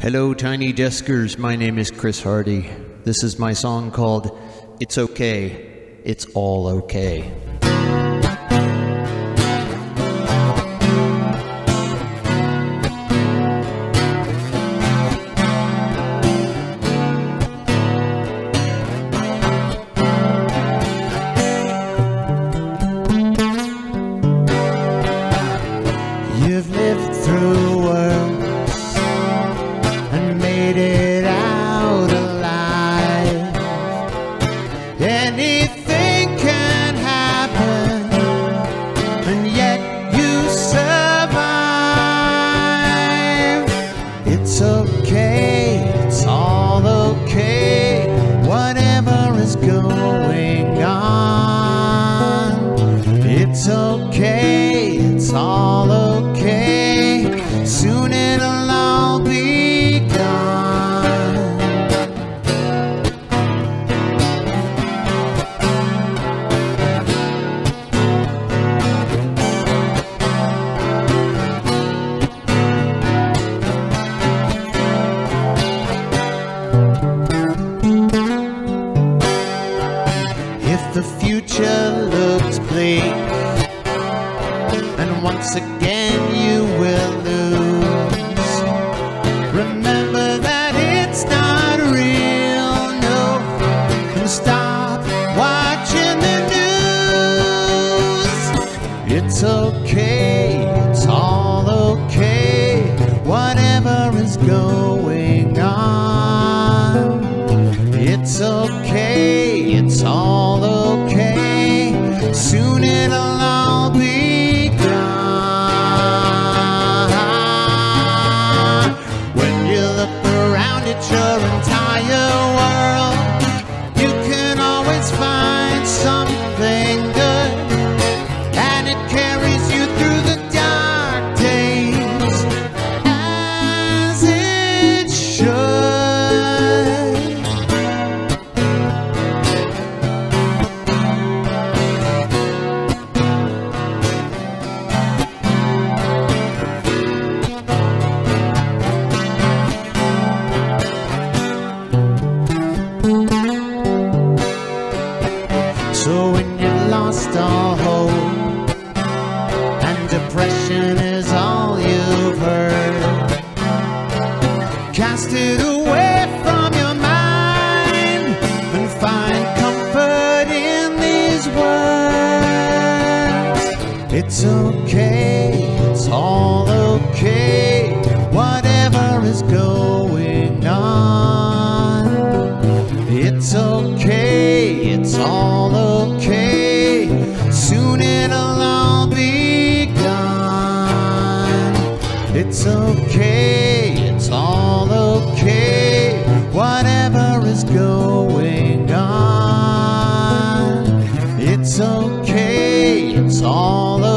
Hello, Tiny Deskers. My name is Chris Hardy. This is my song called It's Okay, It's All Okay. It's okay, it's all okay. Once again you will lose, remember that it's not real, no, and stop watching the news. It's okay, it's all okay, whatever is going on. It's okay, at your entire world, you can always find lost all hope. And depression is all you've heard, cast it away from your mind and find comfort in these words. It's okay, it's all okay, whatever is going It's okay, it's all